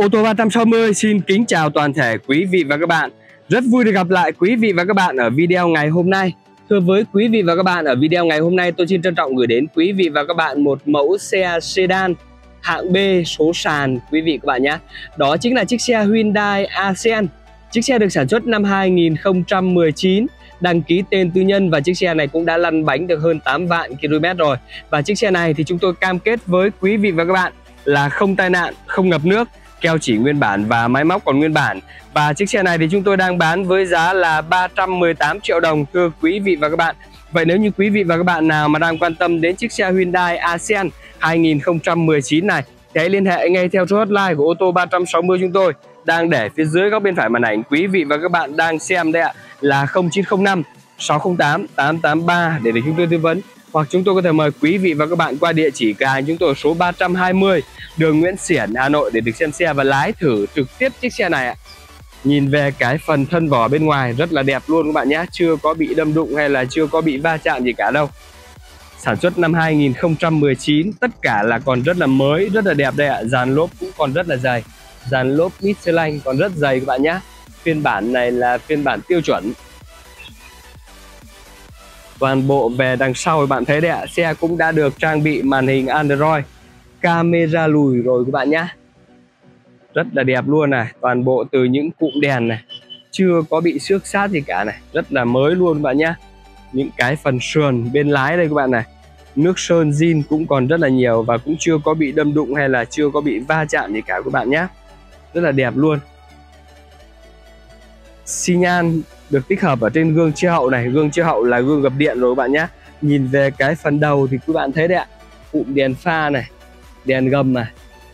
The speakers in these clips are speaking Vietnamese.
Ô tô 360 xin kính chào toàn thể quý vị và các bạn. Rất vui được gặp lại quý vị và các bạn ở video ngày hôm nay. Thưa với quý vị và các bạn, ở video ngày hôm nay tôi xin trân trọng gửi đến quý vị và các bạn một mẫu xe sedan hạng B số sàn quý vị các bạn nhé. Đó chính là chiếc xe Hyundai Accent. Chiếc xe được sản xuất năm 2019 đăng ký tên tư nhân và chiếc xe này cũng đã lăn bánh được hơn 8 vạn km rồi. Và chiếc xe này thì chúng tôi cam kết với quý vị và các bạn là không tai nạn, không ngập nước keo chỉ nguyên bản và máy móc còn nguyên bản. Và chiếc xe này thì chúng tôi đang bán với giá là 318 triệu đồng, thưa quý vị và các bạn. Vậy nếu như quý vị và các bạn nào mà đang quan tâm đến chiếc xe Hyundai Accent 2019 này, thì hãy liên hệ ngay theo số hotline của ô tô 360 chúng tôi, đang để phía dưới góc bên phải màn ảnh. Quý vị và các bạn đang xem đây ạ, là 0905 608 883 để được chúng tôi tư vấn hoặc chúng tôi có thể mời quý vị và các bạn qua địa chỉ cửa hàng chúng tôi ở số 320 đường Nguyễn Xiển Hà Nội để được xem xe và lái thử trực tiếp chiếc xe này ạ. Nhìn về cái phần thân vỏ bên ngoài rất là đẹp luôn các bạn nhé, chưa có bị đâm đụng hay là chưa có bị va chạm gì cả đâu. Sản xuất năm 2019, tất cả là còn rất là mới, rất là đẹp đây ạ. Dàn lốp cũng còn rất là dày. Dàn lốp Michelin còn rất dày các bạn nhé. Phiên bản này là phiên bản tiêu chuẩn toàn bộ về đằng sau bạn thấy đấy ạ. Xe cũng đã được trang bị màn hình Android, camera lùi rồi các bạn nhé rất là đẹp luôn này, toàn bộ từ những cụm đèn này, chưa có bị xước sát gì cả này, rất là mới luôn các bạn nhé những cái phần sườn bên lái đây các bạn này, nước sơn zin cũng còn rất là nhiều và cũng chưa có bị đâm đụng hay là chưa có bị va chạm gì cả các bạn nhé rất là đẹp luôn. Xi nhan được tích hợp ở trên gương chiếu hậu này. Gương chiếu hậu là gương gập điện rồi các bạn nhé. Nhìn về cái phần đầu thì các bạn thấy đấy ạ. Cụm đèn pha này, đèn gầm này,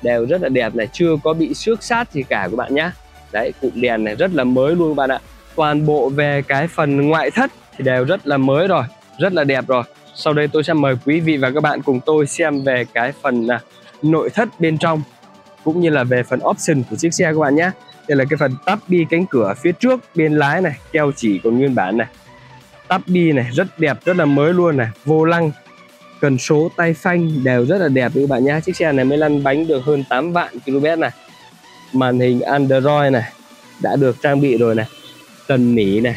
đều rất là đẹp này. Chưa có bị xước sát gì cả các bạn nhé. Đấy, cụm đèn này rất là mới luôn các bạn ạ. Toàn bộ về cái phần ngoại thất thì đều rất là mới rồi, rất là đẹp rồi. Sau đây tôi sẽ mời quý vị và các bạn cùng tôi xem về cái phần à, nội thất bên trong, cũng như là về phần option của chiếc xe các bạn nhé đây là cái phần tắp bi cánh cửa phía trước bên lái này, keo chỉ còn nguyên bản này. Tắp bi này, rất đẹp, rất là mới luôn này. Vô lăng, cần số tay phanh đều rất là đẹp các bạn nhá. Chiếc xe này mới lăn bánh được hơn 8 vạn km này. Màn hình Android này đã được trang bị rồi này. Cần nỉ này,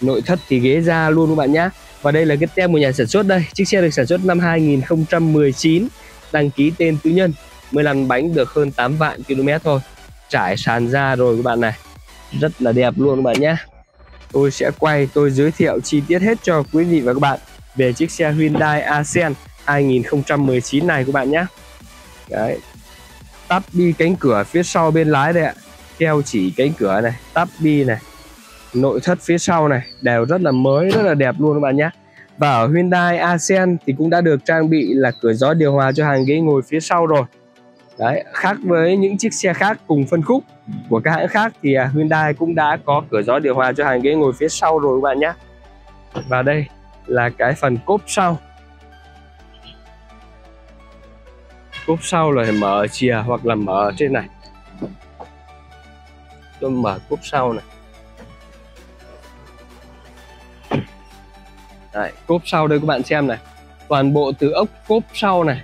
nội thất thì ghế da luôn các bạn nhá. Và đây là cái tem của nhà sản xuất đây. Chiếc xe được sản xuất năm 2019 đăng ký tên tư nhân, mới lăn bánh được hơn 8 vạn km thôi trải sàn ra rồi các bạn này. Rất là đẹp luôn các bạn nhé. Tôi sẽ quay, tôi giới thiệu chi tiết hết cho quý vị và các bạn về chiếc xe Hyundai Accent 2019 này các bạn nhé. Đấy. Tắp bi cánh cửa phía sau bên lái đây ạ. Keo chỉ cánh cửa này, tắp bi này, nội thất phía sau này, đều rất là mới, rất là đẹp luôn các bạn nhé. Và ở Hyundai Accent thì cũng đã được trang bị là cửa gió điều hòa cho hàng ghế ngồi phía sau rồi. Đấy, khác với những chiếc xe khác cùng phân khúc của các hãng khác thì à, Hyundai cũng đã có cửa gió điều hòa cho hàng ghế ngồi phía sau rồi các bạn nhé. Và đây là cái phần cốp sau. Cốp sau là mở chìa hoặc là mở trên này. Tôi mở cốp sau này. Đấy, cốp sau đây các bạn xem này. Toàn bộ từ ốc cốp sau này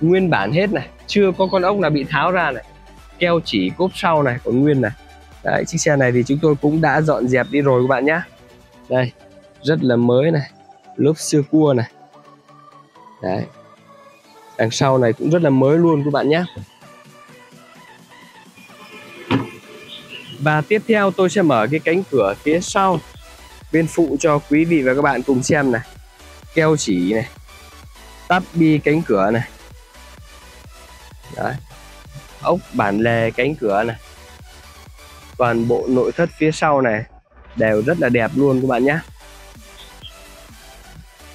nguyên bản hết này, chưa có con ốc nào bị tháo ra này. Keo chỉ cốp sau này còn nguyên này. Đấy, chiếc xe này thì chúng tôi cũng đã dọn dẹp đi rồi các bạn nhé đây, rất là mới này, lớp xưa cua này. Đấy, đằng sau này cũng rất là mới luôn các bạn nhé và tiếp theo tôi sẽ mở cái cánh cửa phía sau, bên phụ cho quý vị và các bạn cùng xem này. Keo chỉ này, tắp bi cánh cửa này. Đấy. ốc, bản lề, cánh cửa này. Toàn bộ nội thất phía sau này đều rất là đẹp luôn các bạn nhé.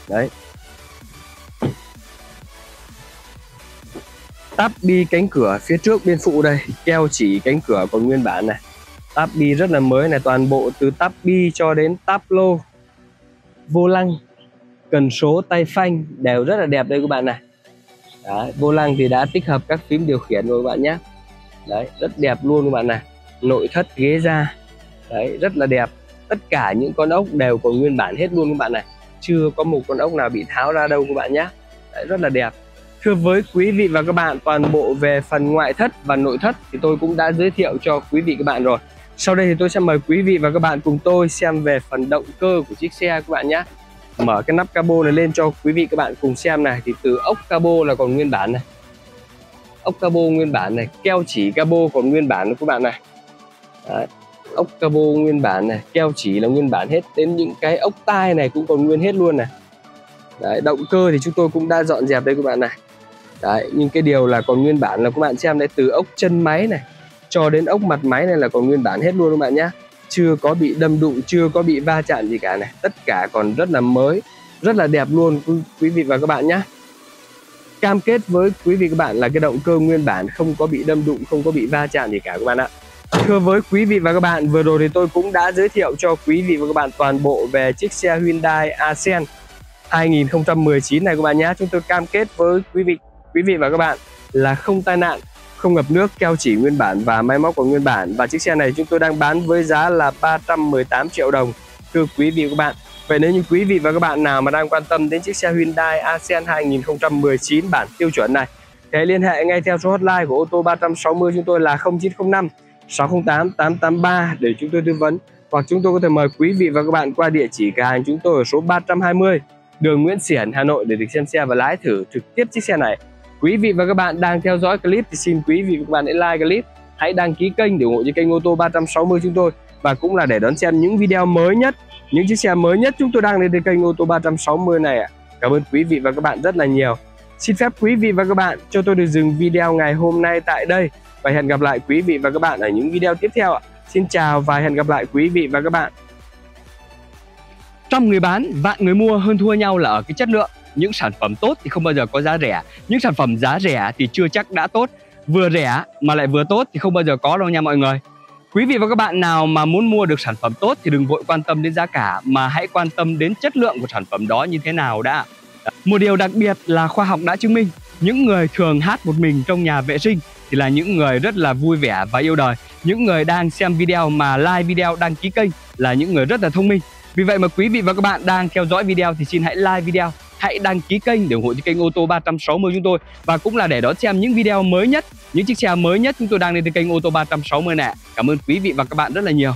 Đấy. Táp bi cánh cửa phía trước bên phụ đây, keo chỉ cánh cửa còn nguyên bản này. Táp bi rất là mới này, toàn bộ từ Táp bi cho đến Táp lô. Vô lăng, cần số, tay phanh đều rất là đẹp đây các bạn này đấy, vô lăng thì đã tích hợp các phím điều khiển rồi các bạn nhé. Đấy rất đẹp luôn các bạn này. Nội thất ghế da. Đấy rất là đẹp. Tất cả những con ốc đều còn nguyên bản hết luôn các bạn này. Chưa có một con ốc nào bị tháo ra đâu các bạn nhé. Đấy, rất là đẹp. Thưa với quý vị và các bạn toàn bộ về phần ngoại thất và nội thất thì tôi cũng đã giới thiệu cho quý vị các bạn rồi. Sau đây thì tôi sẽ mời quý vị và các bạn cùng tôi xem về phần động cơ của chiếc xe các bạn nhé mở cái nắp cabo này lên cho quý vị các bạn cùng xem này. Thì từ ốc cabo là còn nguyên bản này. Ốc cabo nguyên bản này keo chỉ cabo còn nguyên bản nữa các bạn này. Đấy. ốc cabo nguyên bản này keo chỉ là nguyên bản hết. Đến những cái ốc tai này cũng còn nguyên hết luôn này. Đấy, động cơ thì chúng tôi cũng đã dọn dẹp đây các bạn này. Đấy, nhưng cái điều là còn nguyên bản là các bạn xem đây từ ốc chân máy này cho đến ốc mặt máy này là còn nguyên bản hết luôn các bạn nhé chưa có bị đâm đụng, chưa có bị va chạm gì cả này. Tất cả còn rất là mới, rất là đẹp luôn, quý vị và các bạn nhé. Cam kết với quý vị các bạn là cái động cơ nguyên bản không có bị đâm đụng, không có bị va chạm gì cả các bạn ạ. Thưa với quý vị và các bạn, vừa rồi thì tôi cũng đã giới thiệu cho quý vị và các bạn toàn bộ về chiếc xe Hyundai Accent 2019 này các bạn nhé. Chúng tôi cam kết với quý vị quý vị và các bạn là không tai nạn không ngập nước keo chỉ nguyên bản và máy móc của nguyên bản. Và chiếc xe này chúng tôi đang bán với giá là 318 triệu đồng. Thưa quý vị và các bạn Vậy nếu như quý vị và các bạn nào mà đang quan tâm đến chiếc xe Hyundai Accent 2019 bản tiêu chuẩn này hãy liên hệ ngay theo số hotline của ô tô 360 chúng tôi là 0905 608 883 để chúng tôi tư vấn. Hoặc chúng tôi có thể mời quý vị và các bạn qua địa chỉ cửa hàng chúng tôi ở số 320 đường Nguyễn Xiển, Hà Nội để được xem xe và lái thử trực tiếp chiếc xe này. Quý vị và các bạn đang theo dõi clip thì xin quý vị và các bạn hãy like clip, hãy đăng ký kênh để ủng hộ cho kênh ô tô 360 chúng tôi và cũng là để đón xem những video mới nhất, những chiếc xe mới nhất chúng tôi đang lên trên kênh ô tô 360 này ạ. Cảm ơn quý vị và các bạn rất là nhiều. Xin phép quý vị và các bạn cho tôi được dừng video ngày hôm nay tại đây và hẹn gặp lại quý vị và các bạn ở những video tiếp theo ạ. Xin chào và hẹn gặp lại quý vị và các bạn. Trong người bán, vạn người mua hơn thua nhau là ở cái chất lượng. Những sản phẩm tốt thì không bao giờ có giá rẻ. Những sản phẩm giá rẻ thì chưa chắc đã tốt. Vừa rẻ mà lại vừa tốt thì không bao giờ có đâu nha mọi người. Quý vị và các bạn nào mà muốn mua được sản phẩm tốt thì đừng vội quan tâm đến giá cả mà hãy quan tâm đến chất lượng của sản phẩm đó như thế nào đã. Một điều đặc biệt là khoa học đã chứng minh những người thường hát một mình trong nhà vệ sinh thì là những người rất là vui vẻ và yêu đời. Những người đang xem video mà like video đăng ký kênh là những người rất là thông minh. Vì vậy mà quý vị và các bạn đang theo dõi video thì xin hãy like video, hãy đăng ký kênh để ủng hộ cho kênh ô tô 360 chúng tôi và cũng là để đón xem những video mới nhất, những chiếc xe mới nhất chúng tôi đang lên trên kênh ô tô 360 nè. Cảm ơn quý vị và các bạn rất là nhiều.